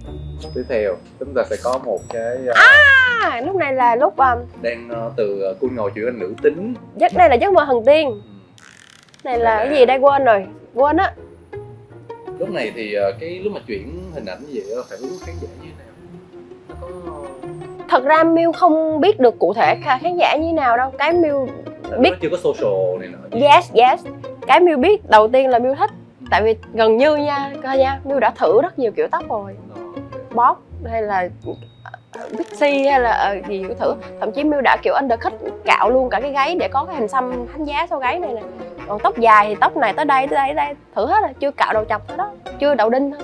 Tiếp theo chúng ta sẽ có một cái uh, à, lúc này là lúc um, đang uh, từ uh, cung ngồi chuyện anh nữ tính. Giấc này là giấc mơ thần tiên. Ừ. này là cái gì đây? Quên rồi. Quên á lúc này thì uh, cái lúc mà chuyển hình ảnh như vậy phản ứng khán giả như thế nào? Nó có thật ra Miu không biết được cụ thể khán giả như nào đâu. Cái Miu biết nó chưa có social này nọ yes yes. Cái Miu biết đầu tiên là Miu thích. Tại vì gần như nha coi nha Miu đã thử rất nhiều kiểu tóc rồi. Ờ, bóp hay là pixie hay là ờ, gì cũng thử. Thậm chí Miu đã kiểu undercut cạo luôn cả cái gáy để có cái hình xăm thánh giá sau gáy này nè. Còn tóc dài thì tóc này tới đây tới đây tới đây. Thử hết rồi chưa cạo đầu chọc thôi đó. Chưa đậu đinh thôi.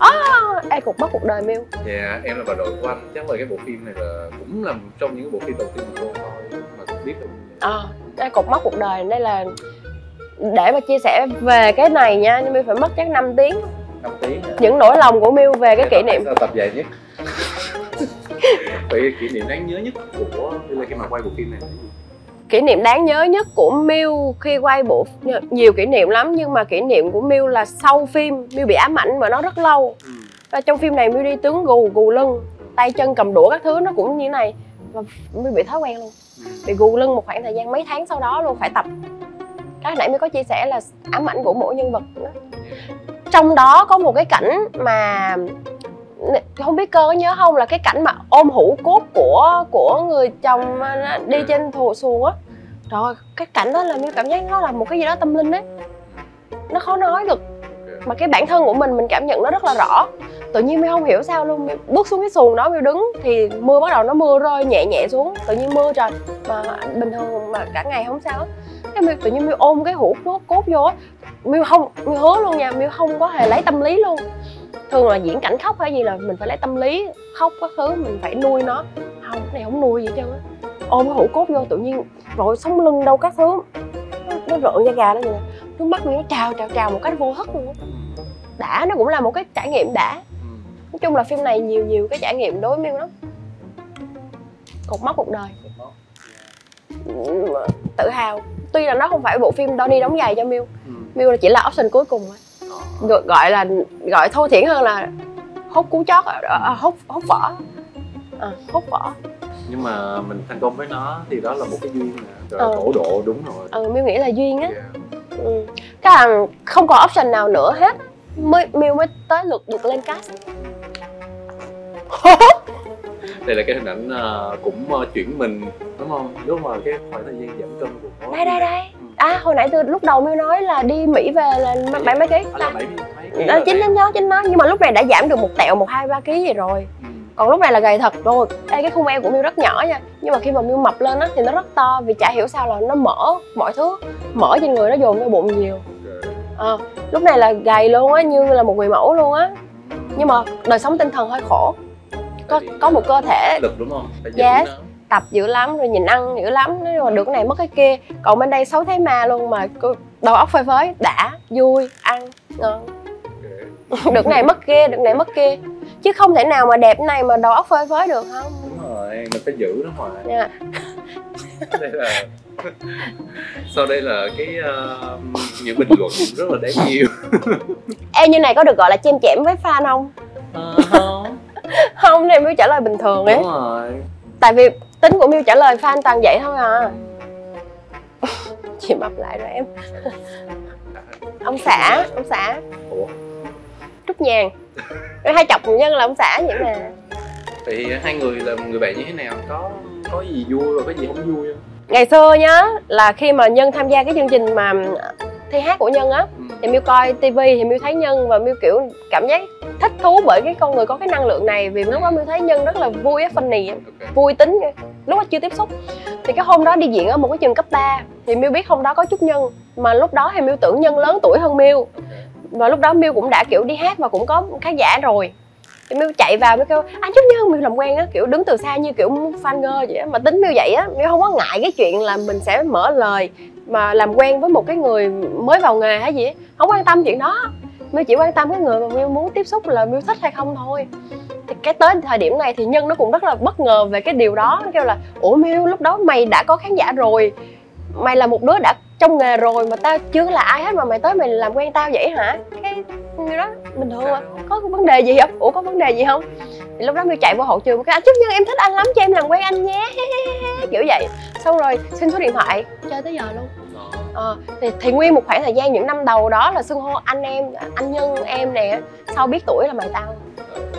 À, ê cục mất cuộc đời Miu? Dạ, em là bà nội của anh. Chắc là cái bộ phim này là cũng là một trong những bộ phim đầu tiên mà cô coi Mà cũng biết được. Ờ đây cục mất cuộc đời. Đây là để mà chia sẻ về cái này nha. Nhưng Miu phải mất chắc 5 tiếng 5 tiếng những nỗi lòng của Miu về cái kỷ niệm. tập dài nhất. Vậy kỷ niệm đáng nhớ nhất của là khi mà quay bộ phim này kỷ niệm đáng nhớ nhất của Miu khi quay bộ nhiều kỷ niệm lắm nhưng mà kỷ niệm của Miu là sau phim. Miu bị ám ảnh mà nó rất lâu. Ừ. và trong phim này Miu đi tướng gù gù lưng tay chân cầm đũa các thứ nó cũng như này. Và Miu bị thói quen luôn. Ừ. bị gù lưng một khoảng thời gian mấy tháng sau đó luôn phải tập. Cái nãy Miu có chia sẻ là ám ảnh của mỗi nhân vật đó. Trong đó có một cái cảnh mà không biết cơ có nhớ không là cái cảnh mà ôm hũ cốt của của người chồng đi trên thù xuồng á. Trời ơi, cái cảnh đó là Miu cảm giác nó là một cái gì đó tâm linh ấy. Nó khó nói được. Mà cái bản thân của mình mình cảm nhận nó rất là rõ. Tự nhiên Miu không hiểu sao luôn. Miu bước xuống cái xuồng đó Miu đứng thì mưa bắt đầu nó mưa rơi nhẹ nhẹ xuống. Tự nhiên mưa trời mà bình thường mà cả ngày không sao á. Cái tự nhiên Miu ôm cái hũ cốt cốt vô á Miu không Miu hứa luôn nha Miu không có hề lấy tâm lý luôn. Thường là diễn cảnh khóc hay gì là mình phải lấy tâm lý khóc các thứ mình phải nuôi nó. Không cái này không nuôi gì hết trơn á. Ôm cái hũ cốt vô tự nhiên rồi sống lưng đâu các thứ. Nó, nó rợn da gà đó vậy nè. Nước mắt nó trào trào trào một cách vô thức luôn á. Ừ. đã nó cũng là một cái trải nghiệm đã. Ừ. nói chung là phim này nhiều nhiều cái trải nghiệm đối với Miu lắm. Cột mốc cuộc đời. Ừ, tự hào. Tuy là nó không phải bộ phim Donnie đóng giày cho Miu. Ừ. Miu là chỉ là option cuối cùng thôi Ờ. gọi, gọi là gọi thô thiển hơn là hút cú chót à, hút hút vỏ à, hút vỏ Nhưng mà mình thành công với nó thì đó là một cái duyên Rồi tổ độ đúng rồi ừ, Miu nghĩ là duyên á Dạ. ừ. cái là không còn option nào nữa hết mới Miu mới tới lượt được lên cast Đây là cái hình ảnh cũng chuyển mình đúng không? Lúc mà cái khoảng thời gian giảm cân của đây đây đây Ừ. à hồi nãy từ lúc đầu Miu nói là đi Mỹ về là bảy mấy ký Đó là đó nè. đến đó chính đó nhưng mà lúc này đã giảm được một tẹo một hai ba ký gì rồi Ừ. còn lúc này là gầy thật rồi Ê, cái khung eo của Miu rất nhỏ nha nhưng mà khi mà Miu mập lên á thì nó rất to vì chả hiểu sao là nó mở mọi thứ mở trên người nó dồn vô bụng nhiều. Ờ, lúc này là gầy luôn á như là một người mẫu luôn á nhưng mà đời sống tinh thần hơi khổ có có một cơ thể lực đúng không? Phải Yes. nó. Tập dữ lắm rồi nhìn ăn dữ lắm nói mà được cái này mất cái kia. Còn bên đây xấu thấy ma luôn mà cứ đầu óc phơi phới đã vui ăn ngon. Được cái này mất kia được cái này mất kia. Chứ không thể nào mà đẹp này mà đầu óc phơi phới được không? Đúng rồi, mình phải giữ nó hoài. Nha đây là sau đây là cái ờ, những bình luận rất là đáng yêu. Ê như này có được gọi là chêm chém với fan không? Ờ, không. Không thì Miu trả lời bình thường ấy. Đúng rồi. Tại vì tính của Miu trả lời fan toàn vậy thôi à? Chị mập lại rồi em. Ông xã ông xã. Ủa? trúc nhàn. Rồi hai chọc nhân là ông xã vậy mà. Thì hai người là người bạn như thế nào? Có có gì vui và có gì không vui không? Ngày xưa nhá là khi mà nhân tham gia cái chương trình mà thi hát của nhân á ừ. thì miêu coi tivi thì miêu thấy nhân và miêu kiểu cảm giác thích thú bởi cái con người có cái năng lượng này vì lúc đó miêu thấy nhân rất là vui á funny vui tính lúc đó chưa tiếp xúc. Thì cái hôm đó đi diễn ở một cái trường cấp 3 thì miêu biết hôm đó có chút nhân mà lúc đó thì miêu tưởng nhân lớn tuổi hơn miêu và lúc đó miêu cũng đã kiểu đi hát và cũng có khán giả rồi. Thì miêu chạy vào miêu kêu anh chút nhân. Miêu làm quen á kiểu đứng từ xa như kiểu fan girl vậy á. Mà tính miêu vậy á miêu không có ngại cái chuyện là mình sẽ mở lời mà làm quen với một cái người mới vào nghề hay gì không quan tâm chuyện đó. Mới chỉ quan tâm cái người mà miêu muốn tiếp xúc là miêu thích hay không thôi. Thì cái tới thời điểm này thì nhân nó cũng rất là bất ngờ về cái điều đó, nó kêu là, ủa miêu lúc đó mày đã có khán giả rồi, mày là một đứa đã trong nghề rồi mà tao chưa là ai hết mà mày tới mày làm quen tao vậy hả? Cái miêu đó bình thường mà có vấn đề gì không ủa có vấn đề gì không? Thì lúc đó miêu chạy vô hậu trường cái anh chút nhân em thích anh lắm cho em làm quen anh nhé. Kiểu vậy. Xong rồi xin số điện thoại. Chơi tới giờ luôn. Ờ, thì, thì nguyên một khoảng thời gian những năm đầu đó là xưng hô anh em anh nhân em nè sau biết tuổi là mày tao.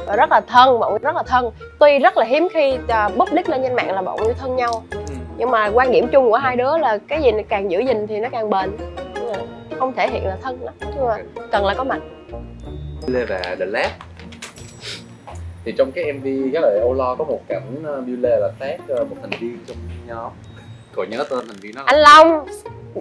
Và rất là thân bọn rất là thân. Tuy rất là hiếm khi uh, public lên trên mạng là bọn thân nhau. Ừ. nhưng mà quan điểm chung của hai đứa là cái gì càng giữ gìn thì nó càng bền. Không thể hiện là thân lắm nhưng mà cần là có mặt. Lê và The Lab. Thì trong cái MV cái lời Âu Lo có một cảnh uh, Lê là tác uh, một thành viên trong nhóm. Cậu nhớ tên thành viên đó là anh long.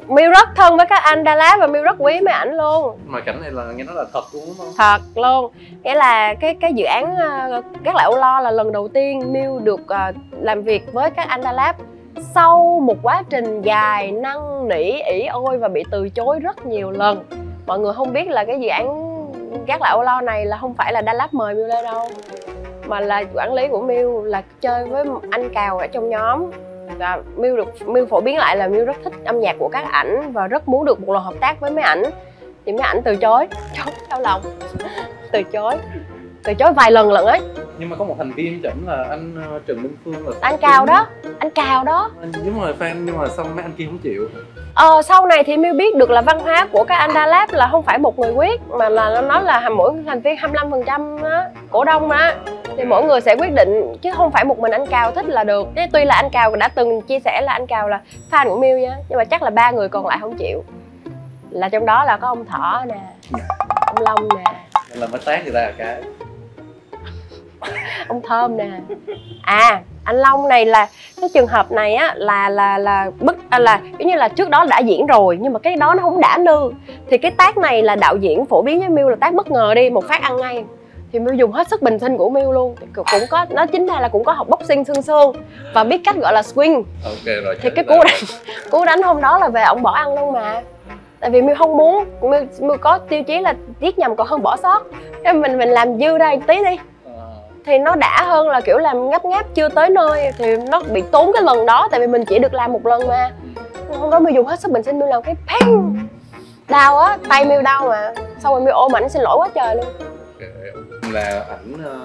Miêu rất thân với các anh Đà Lạt và miêu rất quý mấy ảnh luôn. Mà cảnh này là nghe nói là thật luôn đúng không? Thật luôn. Nghĩa là cái cái dự án uh, gác lại âu lo là lần đầu tiên miu được làm việc với các anh Đà Lạt sau một quá trình dài năn nỉ ỉ ôi và bị từ chối rất nhiều lần. Mọi người không biết là cái dự án gác lại ô lo này là không phải là đa lát mời miu lên đâu, mà là quản lý của miu là chơi với anh cào ở trong nhóm. Và miu được, miu phổ biến lại là miu rất thích âm nhạc của các ảnh và rất muốn được một lần hợp tác với mấy ảnh. Thì mấy ảnh từ chối chốt đau lòng. Từ chối từ chối vài lần lận ấy. Nhưng mà có một thành viên chẳng là anh uh, Trần Minh Phương là anh cào đó anh cào đó. Anh đúng rồi fan nhưng mà xong mấy anh kia không chịu. Ờ sau này thì miu biết được là văn hóa của các anh Đà Lạt là không phải một người quyết mà là nó là mỗi thành viên 25% phần trăm cổ đông á. Thì mỗi người sẽ quyết định chứ không phải một mình anh cào thích là được. Thế tuy là anh cào đã từng chia sẻ là anh cào là fan của miu nha nhưng mà chắc là ba người còn lại không chịu. Là trong đó là có ông thỏ nè ông long nè. Là mới tác người ta là cái ông thơm nè. À anh long này là cái trường hợp này á là là là bất à, là giống như là trước đó đã diễn rồi nhưng mà cái đó nó không đã nư. Thì cái tác này là đạo diễn phổ biến với miu là tác bất ngờ đi một phát ăn ngay. Thì miu dùng hết sức bình sinh của miu luôn. Cũng có nó chính ra là cũng có học boxing xương xương và biết cách gọi là swing. Ok rồi thì cái cú đánh cú đánh hôm đó là về ông bỏ ăn luôn mà. Tại vì miu không muốn miu, miu có tiêu chí là giết nhầm còn hơn bỏ sót. Nên mình mình làm dư ra tí đi thì nó đã hơn là kiểu làm ngáp ngáp chưa tới nơi thì nó bị tốn cái lần đó tại vì mình chỉ được làm một lần mà. Hôm đó miu dùng hết sức bình sinh miu làm cái peng. Đau á tay miu đau mà. Xong rồi miu ôm ảnh xin lỗi quá trời luôn. Là ảnh ờ,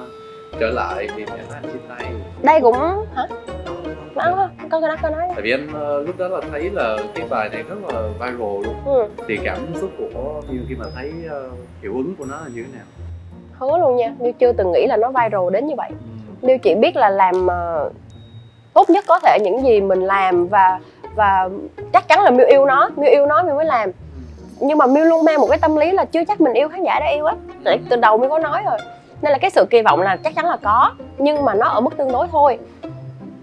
trở lại thì anh anh chia tay. Đây cũng hả? Nói quá có cái đó có nói. Tại vì anh ờ, lúc đó là thấy là cái bài này rất là viral luôn. Ừ, thì cảm xúc của Miu khi mà thấy ờ, hiệu ứng của nó là như thế nào hứa luôn nha miu chưa từng nghĩ là nó viral đến như vậy Miu chỉ biết là làm ờ, tốt nhất có thể những gì mình làm và và chắc chắn là Miu yêu nó, Miu yêu nó Miu mới làm. Nhưng mà Miu luôn mang một cái tâm lý là chưa chắc mình yêu khán giả đã yêu á. Tại Từ đầu Miu có nói rồi. Nên là cái sự kỳ vọng là chắc chắn là có, nhưng mà nó ở mức tương đối thôi.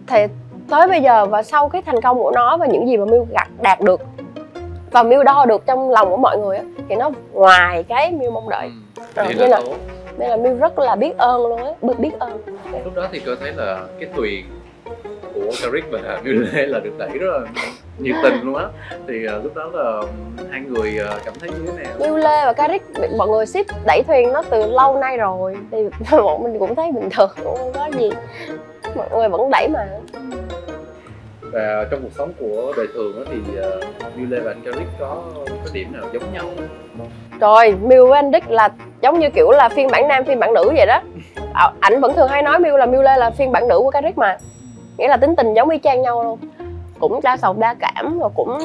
Thì tới bây giờ và sau cái thành công của nó và những gì mà Miu gặt đạt được và Miu đo được trong lòng của mọi người á thì nó ngoài cái Miu mong đợi. Ừ. Thì nên là là-. Nên là Miu rất là biết ơn luôn á, biết biết ơn. lúc đó thì cơ thấy là cái thuyền của Carrick và Miu Lê là được đẩy rất là nhiệt tình luôn á. Thì ờ, lúc đó là hai người ờ, cảm thấy như thế nào? Miu Lê và Caric bị mọi người ship đẩy thuyền nó từ lâu nay rồi thì bọn mình cũng thấy bình thường cũng không có gì? Mọi người vẫn đẩy mà và trong cuộc sống của đời thường thì uh, Miu Lê và anh Carrick có có điểm nào giống nhau? Không? rồi Miu với anh Dick là giống như kiểu là phiên bản nam phiên bản nữ vậy đó. Ờ, ảnh vẫn thường hay nói Miu là Miu Lê là phiên bản nữ của Caric mà. Nghĩa là tính tình giống y chang nhau luôn. Cũng đa sầu đa cảm rồi cũng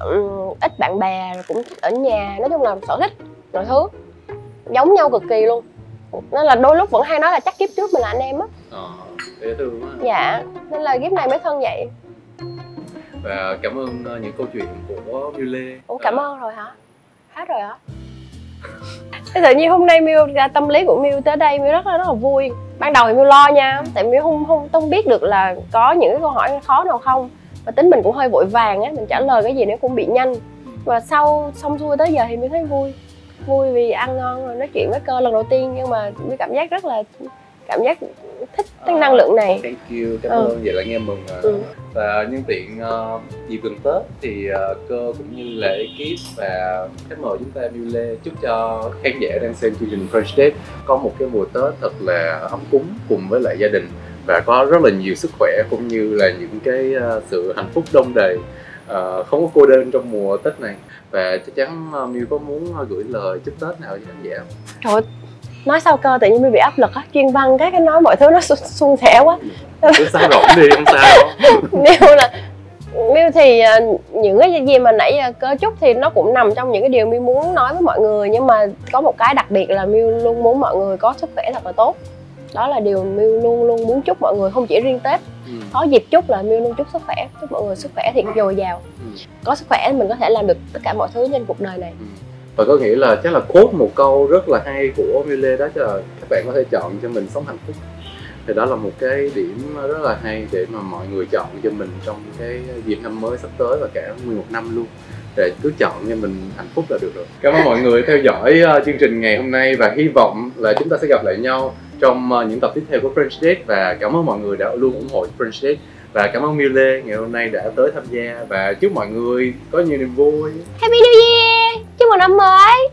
ừm, ít bạn bè rồi cũng thích ở nhà. Nói chung là sở thích mọi thứ. Giống nhau cực kỳ luôn. Nên là đôi lúc vẫn hay nói là chắc kiếp trước mình là anh em á. Ờ dễ thương quá dạ nên là kiếp này mới thân vậy. Và cảm ơn ờ, những câu chuyện của Miu Lê. Ủa cảm ơn rồi hả? Hết rồi hả? Thế tự nhiên hôm nay Miu ra tâm lý của Miu tới đây Miu rất là rất là vui. Ban đầu thì Miu lo nha tại Miu không không không biết được là có những cái câu hỏi khó nào không. Và tính mình cũng hơi vội vàng á mình trả lời cái gì nó cũng bị nhanh. Và sau xong xuôi tới giờ thì Miu thấy vui. Vui vì ăn ngon rồi nói chuyện với cơ lần đầu tiên nhưng mà Miu cảm giác rất là cảm giác thích cái năng lượng này thank you cảm Ừ. ơn vậy là nghe mừng à. Ừ. và nhân tiện uh, dịp gần Tết thì ờ, cơ cũng như là ekip và khách mời chúng ta Miu Lê chúc cho khán giả đang xem chương trình French Date có một cái mùa Tết thật là ấm cúng cùng với lại gia đình và có rất là nhiều sức khỏe cũng như là những cái ờ, sự hạnh phúc đông đầy ờ, không có cô đơn trong mùa Tết này và chắc chắn uh, Miu có muốn gửi lời chúc Tết nào cho khán giả không? Trời nói sau cơ tự nhiên Miu bị áp lực á chuyên văn cái cái nói mọi thứ nó su- suôn sẻ quá. Cứ sao rộng đi không sao? Miu là Miu thì ờ, những cái gì mà nãy giờ cơ chúc thì nó cũng nằm trong những cái điều Miu muốn nói với mọi người nhưng mà có một cái đặc biệt là Miu luôn muốn mọi người có sức khỏe thật là tốt. Đó là điều Miu luôn luôn muốn chúc mọi người không chỉ riêng Tết. Ừ. có dịp chúc là Miu luôn chúc sức khỏe chúc mọi người sức khỏe thiệt dồi dào. Ừ. có sức khỏe mình có thể làm được tất cả mọi thứ trên cuộc đời này và có nghĩa là chắc là quote một câu rất là hay của Mille đó là các bạn có thể chọn cho mình sống hạnh phúc. Thì đó là một cái điểm rất là hay để mà mọi người chọn cho mình trong cái dịp năm mới sắp tới và cả nguyên một năm luôn. Để cứ chọn cho mình hạnh phúc là được rồi. Cảm ơn mọi người theo dõi ờ, chương trình ngày hôm nay và hy vọng là chúng ta sẽ gặp lại nhau trong ờ, những tập tiếp theo của French Date và cảm ơn mọi người đã luôn ủng hộ French Date và cảm ơn Mille ngày hôm nay đã tới tham gia. Và chúc mọi người có nhiều niềm vui. Happy New Year! Chúc mừng năm mới.